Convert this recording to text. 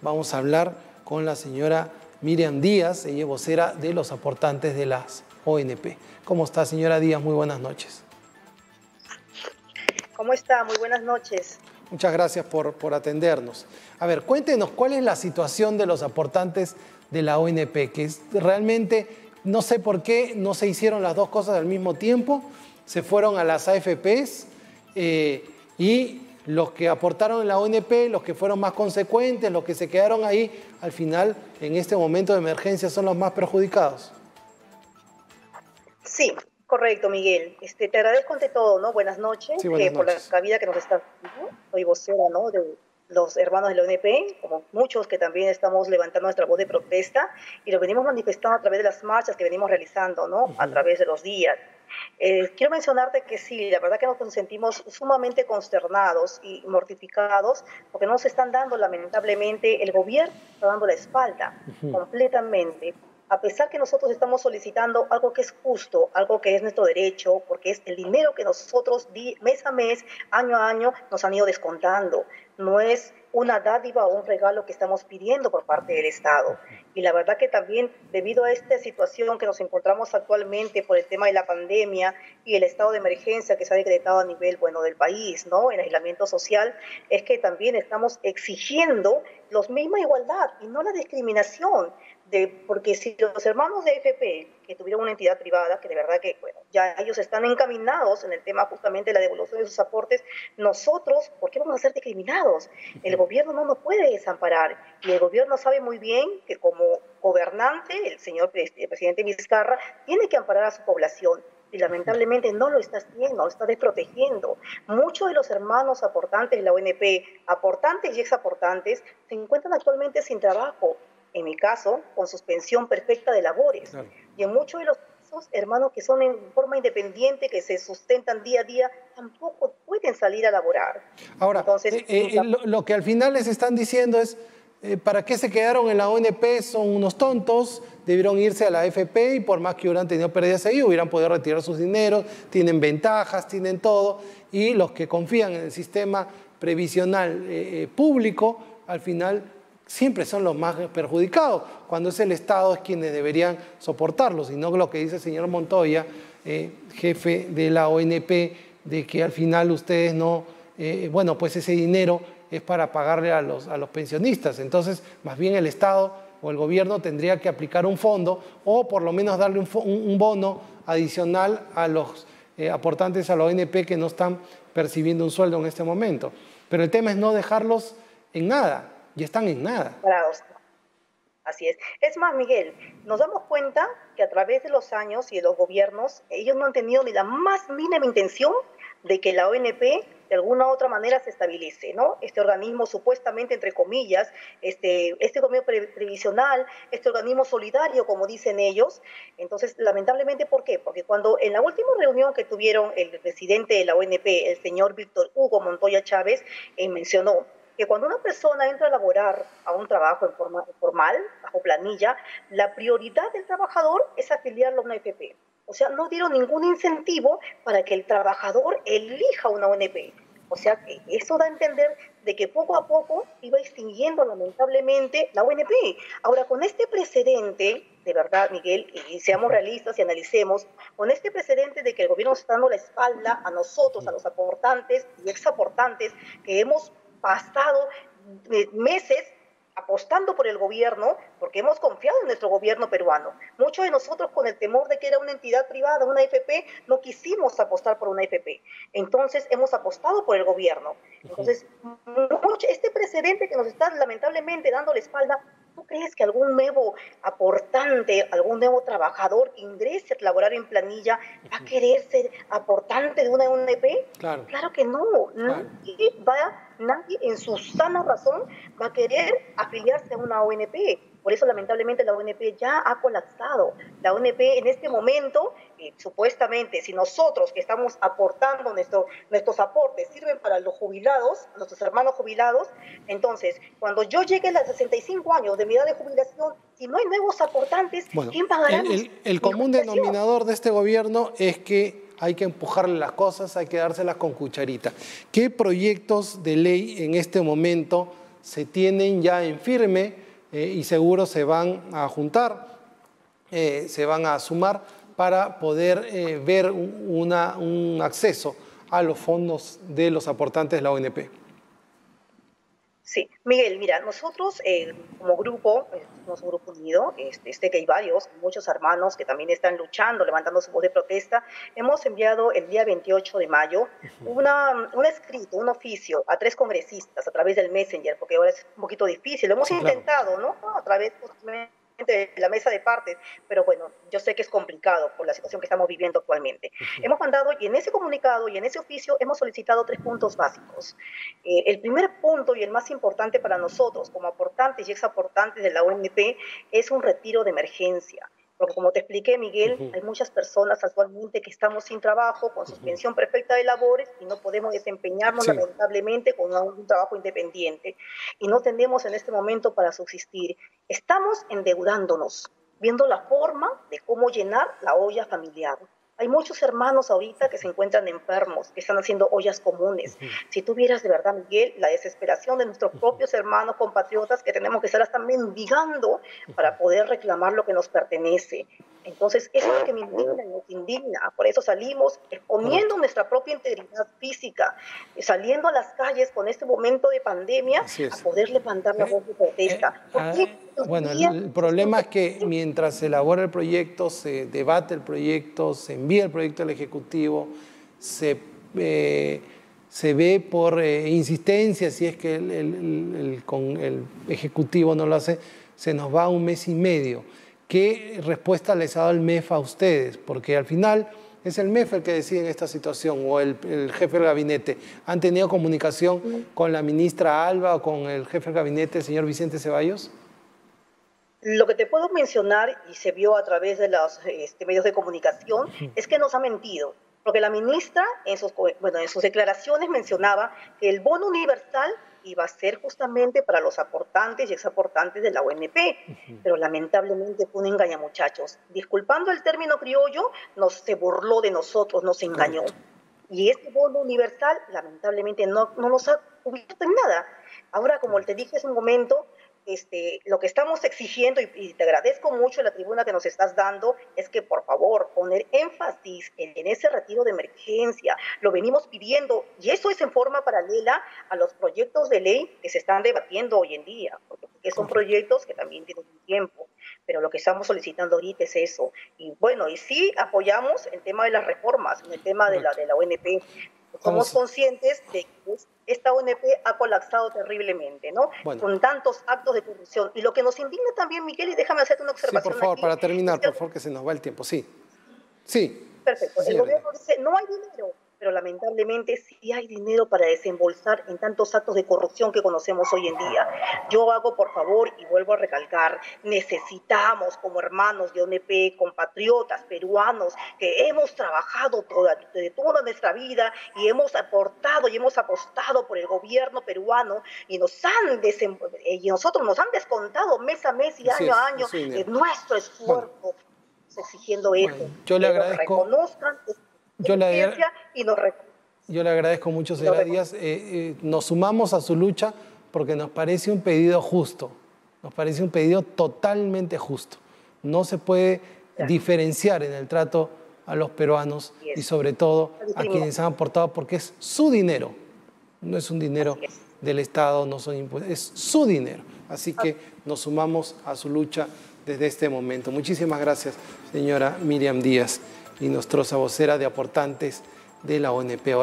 vamos a hablar con la señora Miriam Díaz, ella es vocera de los aportantes de las ONP. ¿Cómo está, señora Díaz? Muy buenas noches. ¿Cómo está? Muy buenas noches. Muchas gracias por, por atendernos. A ver, cuéntenos cuál es la situación de los aportantes de la ONP, que es realmente, no sé por qué no se hicieron las dos cosas al mismo tiempo, se fueron a las AFPs eh, y los que aportaron en la ONP, los que fueron más consecuentes, los que se quedaron ahí, al final, en este momento de emergencia, son los más perjudicados. Sí, correcto, Miguel. Este, te agradezco ante todo, ¿no? Buenas noches, Sí, buenas que por la noches. cabida que nos está dando. Soy vocera, ¿no? De los hermanos de la ONP, como muchos que también estamos levantando nuestra voz de protesta y lo venimos manifestando a través de las marchas que venimos realizando, ¿no? A través de los días. Eh, quiero mencionarte que sí, la verdad que nos sentimos sumamente consternados y mortificados porque no nos están dando, lamentablemente, el gobierno está dando la espalda completamente. A pesar que nosotros estamos solicitando algo que es justo, algo que es nuestro derecho, porque es el dinero que nosotros mes a mes, año a año, nos han ido descontando. No es una dádiva o un regalo que estamos pidiendo por parte del Estado. Y la verdad que también debido a esta situación que nos encontramos actualmente por el tema de la pandemia y el estado de emergencia que se ha decretado a nivel bueno del país, ¿no? El aislamiento social, es que también estamos exigiendo la misma igualdad y no la discriminación. De, porque si los hermanos de FP que tuvieron una entidad privada, que de verdad que bueno, ya ellos están encaminados en el tema justamente de la devolución de sus aportes, nosotros, ¿por qué vamos a ser discriminados? El gobierno no nos puede desamparar y el gobierno sabe muy bien que como gobernante, el señor el presidente Vizcarra, tiene que amparar a su población y lamentablemente no lo está haciendo, lo está desprotegiendo. Muchos de los hermanos aportantes de la ONP, aportantes y exaportantes, se encuentran actualmente sin trabajo. En mi caso, con suspensión perfecta de labores. Claro. Y en muchos de los casos, hermanos que son en forma independiente, que se sustentan día a día, tampoco pueden salir a laborar. Ahora, Entonces, eh, eh, lo, lo que al final les están diciendo es, eh, ¿para qué se quedaron en la ONP? Son unos tontos, debieron irse a la AFP y por más que hubieran tenido pérdidas ahí, hubieran podido retirar sus dineros, tienen ventajas, tienen todo, y los que confían en el sistema previsional eh, eh, público, al final siempre son los más perjudicados, cuando es el Estado es quienes deberían soportarlos, y no lo que dice el señor Montoya, eh, jefe de la ONP, de que al final ustedes no, eh, bueno, pues ese dinero es para pagarle a los, a los pensionistas, entonces más bien el Estado o el gobierno tendría que aplicar un fondo o por lo menos darle un, bono adicional a los eh, aportantes a la ONP que no están percibiendo un sueldo en este momento. Pero el tema es no dejarlos en nada, y están en nada. parados. Así es. Es más, Miguel, nos damos cuenta que a través de los años y de los gobiernos, ellos no han tenido ni la más mínima intención de que la ONP de alguna u otra manera se estabilice, ¿no? Este organismo supuestamente, entre comillas, este, este gobierno pre- previsional, este organismo solidario, como dicen ellos. Entonces, lamentablemente, ¿por qué? Porque cuando en la última reunión que tuvieron el presidente de la ONP, el señor Víctor Hugo Montoya Chávez, eh, mencionó que cuando una persona entra a laborar a un trabajo en forma, formal, bajo planilla, la prioridad del trabajador es afiliarlo a una FP. O sea, no dieron ningún incentivo para que el trabajador elija una ONP. O sea, que eso da a entender de que poco a poco iba extinguiendo lamentablemente la ONP. Ahora, con este precedente, de verdad, Miguel, y seamos realistas y analicemos, con este precedente de que el gobierno está dando la espalda a nosotros, a los aportantes y exaportantes, que hemos pasado eh, meses apostando por el gobierno, porque hemos confiado en nuestro gobierno peruano. Muchos de nosotros, con el temor de que era una entidad privada, una FP, no quisimos apostar por una FP. Entonces, hemos apostado por el gobierno. Entonces, este precedente que nos está lamentablemente dando la espalda, ¿tú crees que algún nuevo aportante, algún nuevo trabajador que ingrese a laborar en planilla va a querer ser aportante de una ONP? Claro. Claro que no. Claro. Nadie, va, nadie en su sana razón va a querer afiliarse a una ONP. Por eso, lamentablemente, la ONP ya ha colapsado. La ONP en este momento, eh, supuestamente, si nosotros que estamos aportando nuestro, nuestros aportes sirven para los jubilados, nuestros hermanos jubilados, entonces, cuando yo llegue a los 65 años de mi edad de jubilación, si no hay nuevos aportantes, Bueno, ¿quién pagará el, el- el común denominador de este gobierno es que hay que empujarle las cosas, hay que dárselas con cucharita. ¿Qué proyectos de ley en este momento se tienen ya en firme eh, y seguro se van a juntar, eh, se van a sumar para poder eh, ver un acceso a los fondos de los aportantes de la ONP. Sí, Miguel, mira, nosotros eh, como grupo, eh, somos un grupo unido, este, este, que hay varios, muchos hermanos que también están luchando, levantando su voz de protesta, hemos enviado el día 28 de mayo una, un escrito, un oficio a tres congresistas a través del Messenger, porque ahora es un poquito difícil, lo hemos intentado, ¿no? A través de la mesa de partes, pero bueno, yo sé que es complicado por la situación que estamos viviendo actualmente. Hemos mandado, y en ese comunicado y en ese oficio hemos solicitado tres puntos básicos. Eh, el primer punto y el más importante para nosotros como aportantes y exaportantes de la ONP es un retiro de emergencia. Porque como te expliqué, Miguel, hay muchas personas actualmente que estamos sin trabajo, con suspensión perfecta de labores y no podemos desempeñarnos lamentablemente con un, trabajo independiente. Y no tenemos en este momento para subsistir. Estamos endeudándonos, viendo la forma de cómo llenar la olla familiar. Hay muchos hermanos ahorita que se encuentran enfermos, que están haciendo ollas comunes. Si tú vieras de verdad, Miguel, la desesperación de nuestros propios hermanos compatriotas que tenemos que estar hasta mendigando para poder reclamar lo que nos pertenece. Entonces, eso es lo que me indigna y nos indigna. Por eso salimos exponiendo nuestra propia integridad física, saliendo a las calles con este momento de pandemia a poder levantar la voz de protesta. Eh, ah, bueno, el, problema es que mientras se elabora el proyecto, se debate el proyecto, se envía el proyecto al Ejecutivo, se, eh, se ve por eh, insistencia, si es que el, con el Ejecutivo no lo hace, se nos va un mes y medio. ¿Qué respuesta les ha dado el MEF a ustedes? Porque al final es el MEF el que decide en esta situación o el, jefe del gabinete. ¿Han tenido comunicación con la ministra Alba o con el jefe del gabinete, el señor Vicente Ceballos? Lo que te puedo mencionar, y se vio a través de los este, medios de comunicación, es que nos ha mentido. Porque la ministra en sus, bueno, en sus declaraciones mencionaba que el bono universal iba a ser justamente para los aportantes y exaportantes de la ONP, pero lamentablemente fue un engaño, muchachos. Disculpando el término criollo, nos se burló de nosotros, nos engañó. Y este bono universal, lamentablemente, no, no nos ha cubierto en nada. Ahora, como te dije hace un momento, este, lo que estamos exigiendo, y, te agradezco mucho la tribuna que nos estás dando, es que por favor poner énfasis en, ese retiro de emergencia. Lo venimos pidiendo y eso es en forma paralela a los proyectos de ley que se están debatiendo hoy en día, porque, son proyectos que también tienen tiempo. Pero lo que estamos solicitando ahorita es eso. Y bueno, y sí apoyamos el tema de las reformas, el tema de la, de la ONP. Somos conscientes de que esta ONP ha colapsado terriblemente, ¿no? Con tantos actos de corrupción. Y lo que nos indigna también, Miguel, y déjame hacerte una observación. Sí, por favor, para terminar, por favor, que se nos va el tiempo. Sí. Sí. Perfecto. El gobierno dice, no hay dinero pero lamentablemente sí hay dinero para desembolsar en tantos actos de corrupción que conocemos hoy en día. Yo hago, por favor, y vuelvo a recalcar, necesitamos como hermanos de ONP, compatriotas peruanos, que hemos trabajado toda, de toda nuestra vida y hemos aportado y hemos apostado por el gobierno peruano y, nos han y nosotros nos han descontado mes a mes y año a año nuestro esfuerzo. exigiendo eso. yo le agradezco yo le, y nos yo le agradezco mucho, señora Díaz. Eh, eh, nos sumamos a su lucha porque nos parece un pedido justo, nos parece un pedido totalmente justo. No se puede diferenciar en el trato a los peruanos y sobre todo a quienes han aportado porque es su dinero, no es un dinero del Estado, no son impuestos, es su dinero. Así que nos sumamos a su lucha desde este momento. Muchísimas gracias, señora Miriam Díaz y nuestra vocera de aportantes de la ONP.